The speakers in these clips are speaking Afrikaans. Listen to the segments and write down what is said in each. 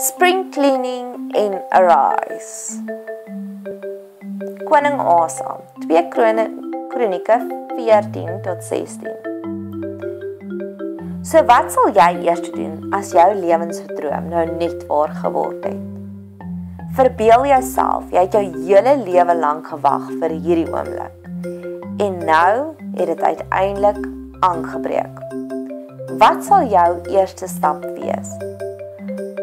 Spring cleaning en arise. Koning Asa, 2 Krone Kronieke 14 tot 16. So wat sal jy eers doen as jou lewensdroom nou net waar geword het? Verbeel jouself, jy het jou hele lewe lank gewag vir hierdie oomblik. En nou het dit uiteindelik aangebreek. Wat sal jou eerste stap wees?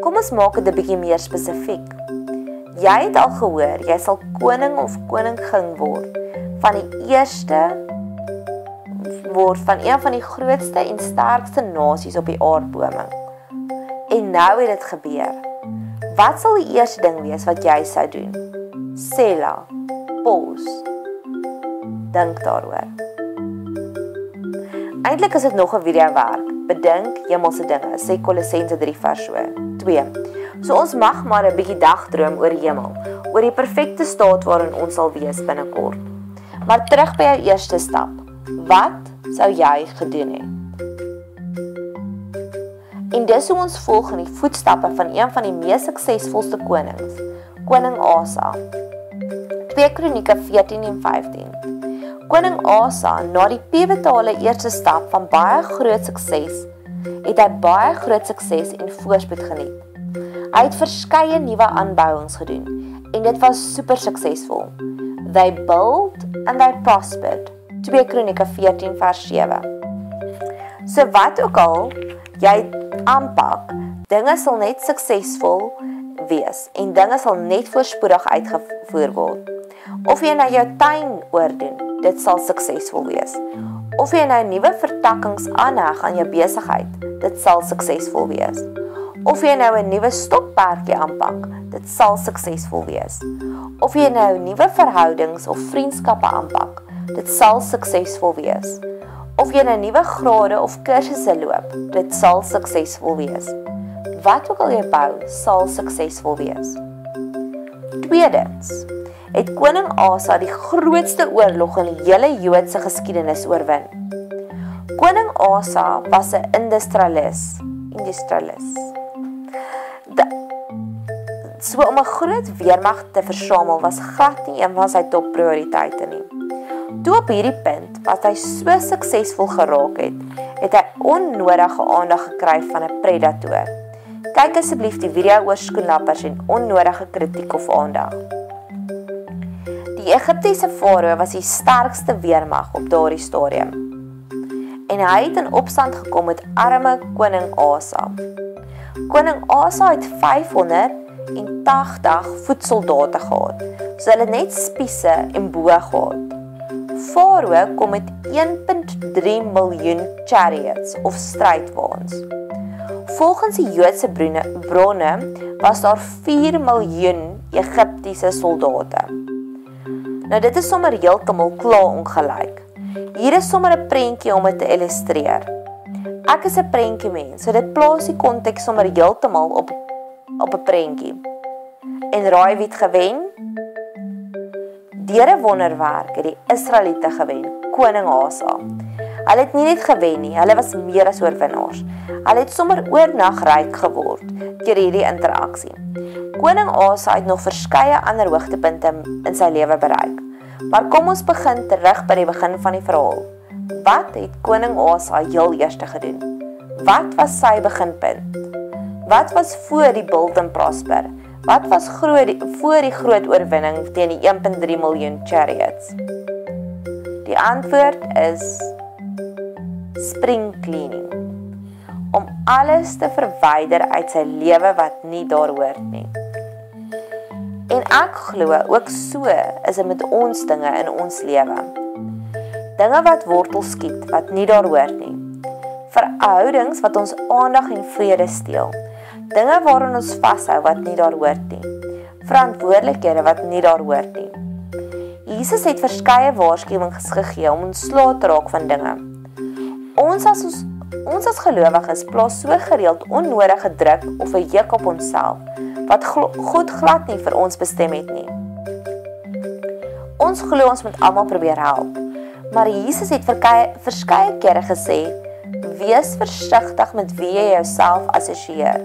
Kom ons maak dit 'n bietjie meer spesifiek. Jy het al gehoor jy sal koning of koningin word van die eerste word van een van die grootste en sterkste nasies op die aardbome. En nou het dit gebeur. Wat sal die eerste ding wees wat jy sou doen? Sela. Pos. Dink daaroor. Eintlik is dit nog 'n video werk. Bedink hemelse dinge, sê Kolossense 3 vers 2. So ons mag maar 'n bietjie dagdroom oor die hemel, oor die perfekte staat waarin ons sal wees binnekort. Maar terug by jou eerste stap. Wat sou jy gedoen het? En dis hoe ons volg in die voetstappe van een van die mees suksesvolste konings, koning Asa. 2 Kronieke 14 en 15. Koning Asa, na die pivotale eerste stap van baie groot sukses, het hy baie groot sukses en voorspoed geniet. Hy het verskeie nuwe aanbouings gedoen en dit was super suksesvol. They built and they prospered. 2 Kronieke 14 vers 7. So wat ook al jy aanpak, dinge sal net suksesvol wees en dinge sal net voorspoedig uitgevoer word. Of jy na jou tuin oordoen, dit sal suksesvol wees. Of jy nou nuwe vertakkings aanheg aan jou besigheid, dit sal suksesvol wees. Of jy nou 'n nuwe stokperdjie aanpak, dit sal suksesvol wees. Of jy nou nuwe verhoudings of vriendskappe aanpak, dit sal suksesvol wees. Of jy nou nuwe grade of kursusse loop, dit sal suksesvol wees. Wat ook al jy bou, sal suksesvol wees. Tweedens, het koning Asa die grootste oorlog in die hele Joodse geskiedenis oorwin. Koning Asa was 'n industrialis, industrialis. De, so om 'n groot weermag te versamel was glad nie een van sy topprioriteite nie. Toe op hierdie punt wat hy so suksesvol geraak het, het hy onnodige aandag gekry van 'n predator. Kyk asseblief die video oor skoenlappers en onnodige kritiek of aandag. Die Egiptiese farao was die sterkste weermag op daardie stadium. En hy het in opstand gekom met arme koning Asa. Koning Asa het 580 voetsoldate gehad. So hulle net spiese en boë gehad. Farao kom met 1.3 miljoen chariots of strydwaans. Volgens die Joodse bronne was daar 4 miljoen Egiptiese soldate. Nou dit is sommer heeltemal klaar ongelyk. Hier is sommer 'n prentjie om dit te illustreer. Ek is 'n prentjie mens, so dit plaas die konteks sommer heeltemal op op 'n prentjie. En raai wie het gewen? Deur 'n wonderwerk het die Israeliete gewen, koning Asa. Hulle het nie net gewen nie, hulle was meer as oorwinnaars. Hulle het sommer oornag ryk geword deur hierdie interaksie. Koning Asa het nog verskeie ander hoogtepunte in sy lewe bereik. Maar kom ons begin terug by die begin van die verhaal. Wat het koning Asa heel eers gedoen? Wat was sy beginpunt? Wat was voor die Build and Prosper? Wat was groot voor die groot oorwinning teen die 1.3 miljoen chariots? Die antwoord is spring cleaning om alles te verwyder uit sy lewe wat nie daar hoort nie. En ek glo ook so is dit met ons dinge in ons lewe. Dinge wat wortel skiet wat nie daar hoort nie. Verhoudings wat ons aandag en vrede steel. Dinge waaraan ons vashou wat nie daar hoort nie. Verantwoordelikhede wat nie daar hoort nie. Jesus het verskeie waarskuwings gegee om ons slae te raak van dinge. Ons as ons ons as gelowiges plaas so gereeld onnodige druk of 'n juk op onsself wat God glad nie vir ons bestem het nie. Ons glo ons moet almal probeer help. Maar Jesus het verskeie kere gesê: "Wees versigtig met wie jy jouself assosieer."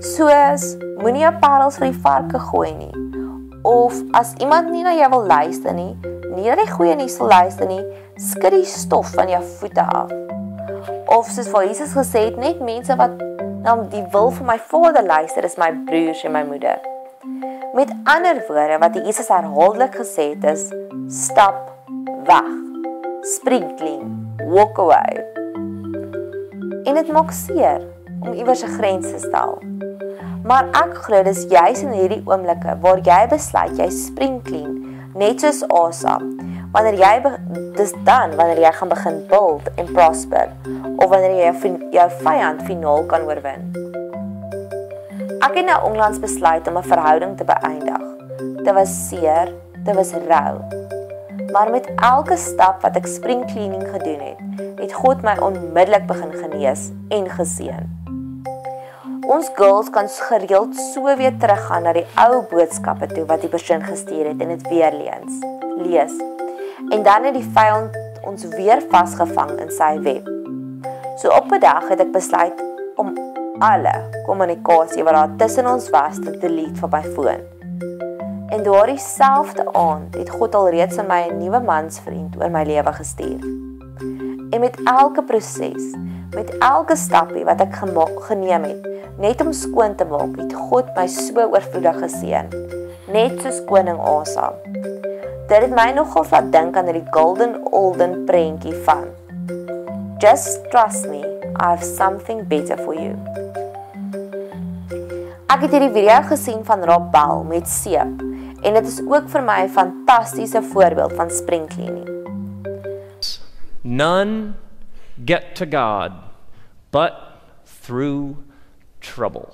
Soos moenie jou parels vir die varke gooi nie. Of as iemand nie na jou wil luister nie, nie na die goeie nuus wil luister nie, skud die stof van jou voete af. Of soos vir Jesus gesê het, net mense wat na die wil van my Vader luister, is my broers en my moeder. Met ander woorde wat Jesus herhaaldelik gesê het is: stap weg. Spring clean. Walk away. En dit maak seer om iewers 'n grens te stel. Maar ek glo dis juis in hierdie oomblikke waar jy besluit jy spring clean, net soos Asa. Wanneer jy dis dan wanneer jy gaan begin build en prosper of wanneer jy jou, jou vyand finaal kan oorwin. Ek het nou onlangs besluit om 'n verhouding te beëindig. Dit was seer, dit was rou. Maar met elke stap wat ek spring cleaning gedoen het, het God my onmiddellik begin genees en geseën. Ons girls kan gereeld so weer teruggaan na die ou boodskappe toe wat die persoon gestuur het en dit weer lees. Lees. En dan het die vyand ons weer vasgevang in sy web. So op 'n dag het ek besluit om alle kommunikasie wat daar tussen ons was te delete van my foon. En daardie selfde aand het God alreeds aan my 'n nuwe mansvriend oor my lewe gestuur. En met elke proses, met elke stapie wat ek geneem het, net om skoon te maak, het God my so oorvloedig geseën, net soos koning Asa. Dit het my nogal laat dink aan die Golden Olden prentjie van Just trust me, I have something better for you. Ek het hierdie video gesien van Rob Bell met seep en dit is ook vir my 'n fantastiese voorbeeld van spring cleaning. None get to God but through trouble.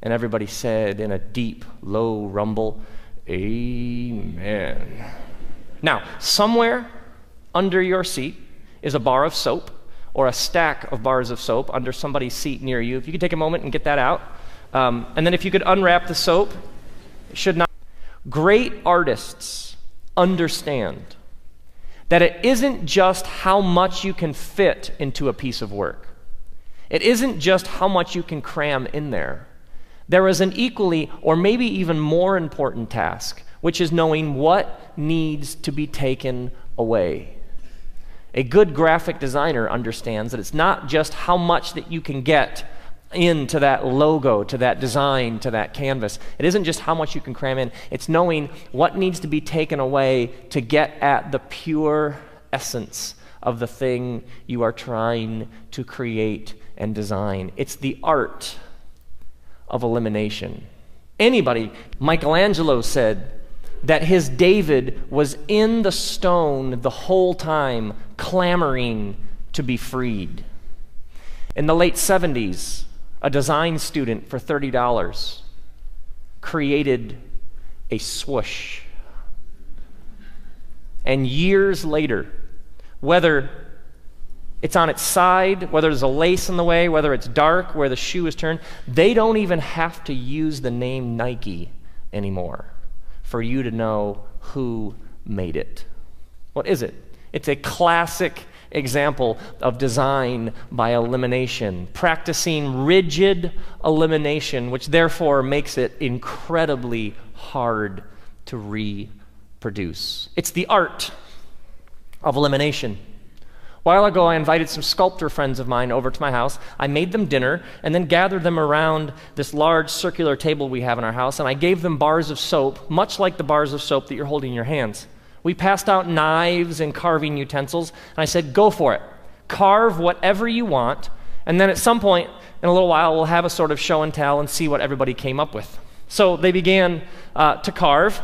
And everybody said in a deep, low rumble, Amen. Now, somewhere under your seat is a bar of soap or a stack of bars of soap under somebody's seat near you. If you could take a moment and get that out. Um, and then if you could unwrap the soap, it should not. Great artists understand that it isn't just how much you can fit into a piece of work. It isn't just how much you can cram in there. There is an equally, or maybe even more important task, which is knowing what needs to be taken away. A good graphic designer understands that it's not just how much that you can get into that logo, to that design, to that canvas. It isn't just how much you can cram in, it's knowing what needs to be taken away to get at the pure essence of the thing you are trying to create and design. It's the art of elimination. Anybody, Michelangelo said that his David was in the stone the whole time, clamoring to be freed. In the late 70s, a design student for $30 created a swoosh. And years later, whether it's on its side, whether there's a lace in the way, whether it's dark, where the shoe is turned. They don't even have to use the name Nike anymore for you to know who made it. What is it? It's a classic example of design by elimination, practicing rigid elimination, which therefore makes it incredibly hard to reproduce. It's the art of elimination while ago, I invited some sculptor friends of mine over to my house. I made them dinner and then gathered them around this large circular table we have in our house, and I gave them bars of soap, much like the bars of soap that you're holding in your hands. We passed out knives and carving utensils, and I said, Go for it. Carve whatever you want, and then at some point in a little while, we'll have a sort of show and tell and see what everybody came up with. So they began uh, to carve,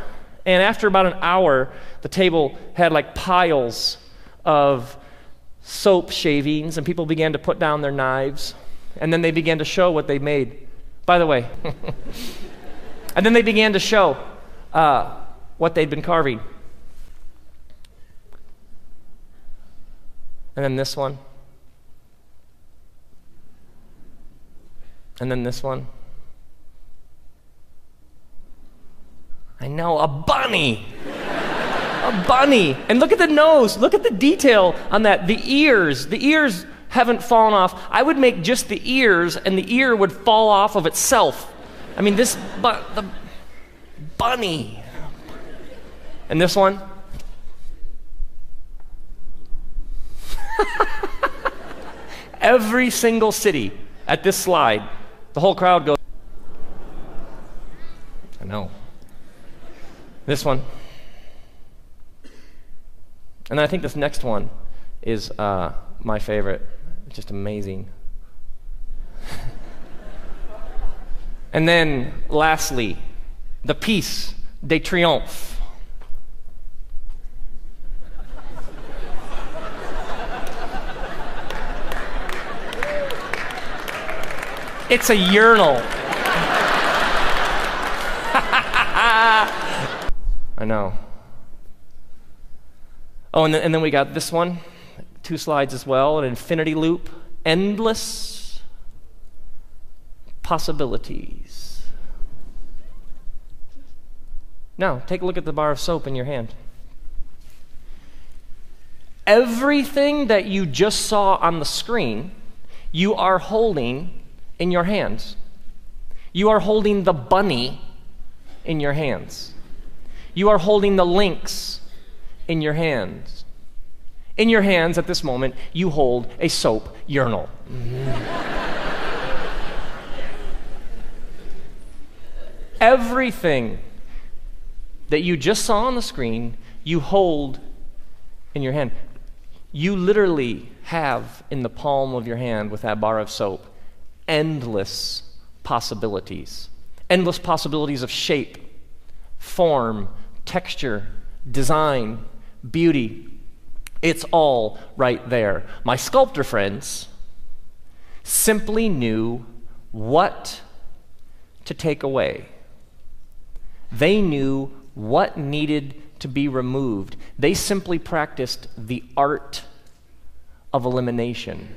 and after about an hour, the table had like piles of soap shavings, and people began to put down their knives, and then they began to show what they made. By the way, and then they began to show uh, what they'd been carving. And then this one. And then this one. I know, a bunny a bunny. And look at the nose. Look at the detail on that. The ears. The ears haven't fallen off, I would make just the ears and the ear would fall off of itself. I mean, this, but the bunny. And this one? Every single city at this slide, the whole crowd goes. I know. This one. And I think this next one is uh, my favorite. Just amazing. and then, lastly, the Piece de Triomphe. It's a urinal. I know. Oh, and then, and then we got this one, two slides as well, an infinity loop, endless possibilities. Now, take a look at the bar of soap in your hand. Everything that you just saw on the screen, you are holding in your hands. You are holding the bunny in your hands. You are holding the lynx in your hands. In your hands at this moment, you hold a soap urinal. Everything that you just saw on the screen, you hold in your hand. You literally have in the palm of your hand with that bar of soap endless possibilities. Endless possibilities of shape, form, texture, design, beauty. It's all right there. My sculptor friends simply knew what to take away. They knew what needed to be removed. They simply practiced the art of elimination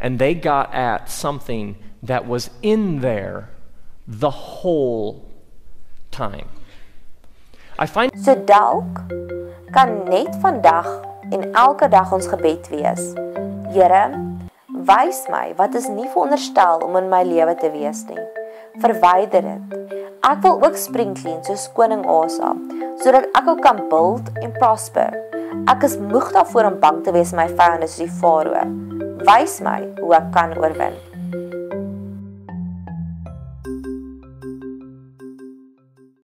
and they got at something that was in there the whole time. I find So dalk kan net vandag en elke dag ons gebed wees. Here, wys my wat is nie veronderstel om in my lewe te wees nie. Verwyder dit. Ek wil ook spring clean soos koning Asa, sodat ek ook kan build en prosper. Ek is moeg daarvoor om bang te wees vir my vyande soos die farao. Wys my hoe ek kan oorwin.